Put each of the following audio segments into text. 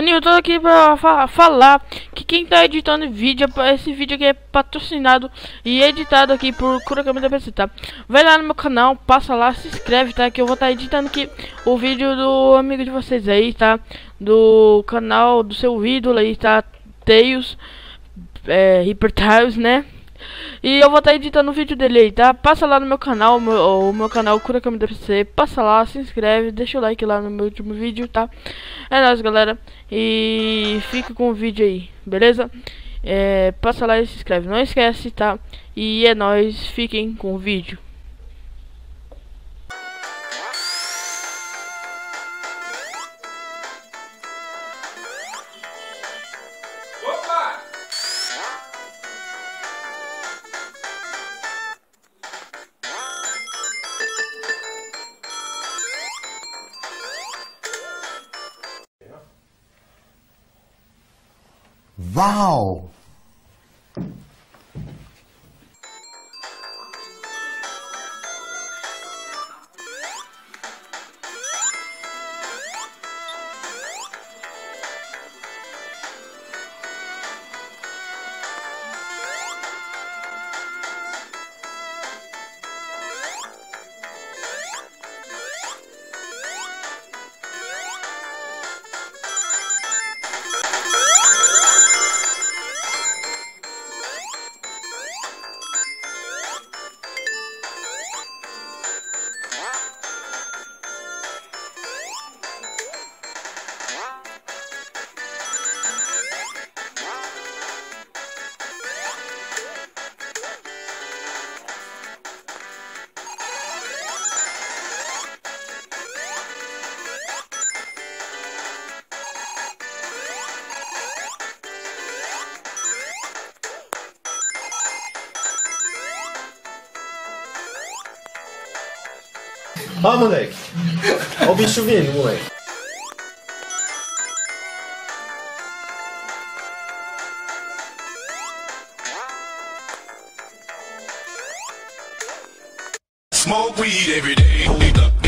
Mano, eu tô aqui pra fa falar que quem tá editando vídeo, esse vídeo aqui é patrocinado e editado aqui por Kurakami da PC, tá? Vai lá no meu canal, passa lá, se inscreve, tá? Que eu vou estar tá editando aqui o vídeo do amigo de vocês aí, tá? Do canal do seu ídolo aí, tá? Tails, é, Hyper Tails, né? E eu vou estar tá editando o vídeo dele aí, tá? Passa lá no meu canal, o meu, o meu canal Kurakami PC. Passa lá, se inscreve, deixa o like lá no meu último vídeo, tá? É nóis, galera. E fica com o vídeo aí, beleza? É, passa lá e se inscreve, não esquece, tá? E é nóis, fiquem com o vídeo. Wow! Moleque. Ó o bicho vindo. Smoke weed every day.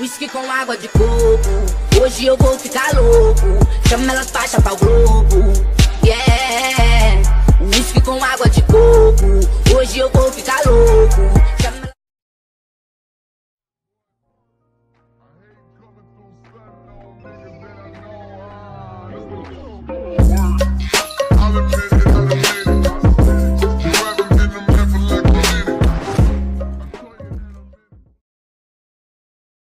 Whisky com água de coco. Hoje eu vou ficar louco. Chama elas faixa o globo. Yeah. Whisky com água de coco. Hoje eu vou ficar louco.